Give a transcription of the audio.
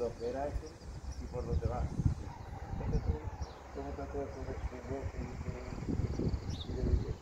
lo que era eso y por dónde vas. Entonces tú, ¿cómo te haces de y de vivir?